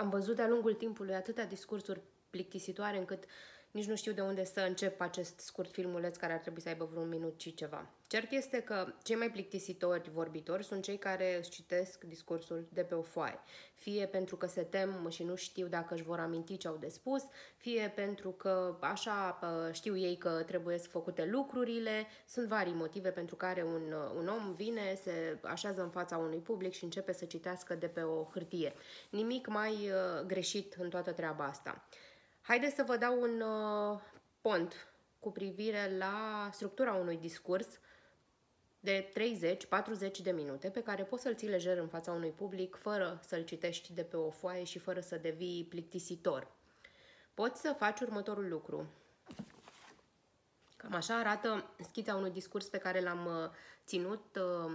am văzut de-a lungul timpului atâtea discursuri plictisitoare încât nici nu știu de unde să încep acest scurt filmuleț care ar trebui să aibă vreun minut și ceva. Cert este că cei mai plictisitori vorbitori sunt cei care își citesc discursul de pe o foaie. Fie pentru că se tem și nu știu dacă își vor aminti ce au de spus, fie pentru că așa știu ei că trebuie să făcute lucrurile. Sunt varii motive pentru care un, un om vine, se așează în fața unui public și începe să citească de pe o hârtie. Nimic mai uh, greșit în toată treaba asta. Haideți să vă dau un uh, pont cu privire la structura unui discurs de 30-40 de minute pe care poți să-l ții lejer în fața unui public fără să-l citești de pe o foaie și fără să devii plictisitor. Poți să faci următorul lucru. Cam așa arată schița unui discurs pe care l-am uh, ținut uh,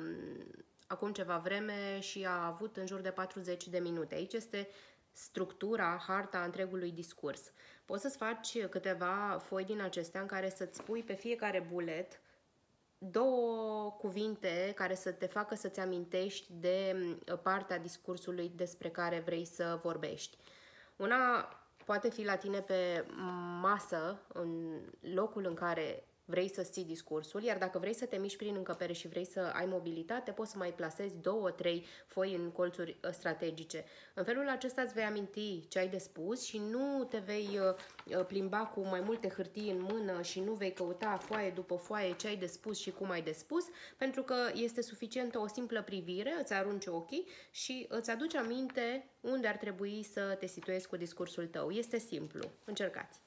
acum ceva vreme și a avut în jur de 40 de minute. Aici este structura, harta întregului discurs. Poți să-ți faci câteva foi din acestea în care să-ți pui pe fiecare bulet două cuvinte care să te facă să-ți amintești de partea discursului despre care vrei să vorbești. Una poate fi la tine pe masă, în locul în care vrei să ții discursul, iar dacă vrei să te miști prin încăpere și vrei să ai mobilitate, poți să mai plasezi două, trei foi în colțuri uh, strategice. În felul acesta îți vei aminti ce ai de spus și nu te vei uh, uh, plimba cu mai multe hârtii în mână și nu vei căuta foaie după foaie ce ai de spus și cum ai de spus, pentru că este suficientă o simplă privire, îți arunci ochii și îți aduci aminte unde ar trebui să te situezi cu discursul tău. Este simplu. Încercați!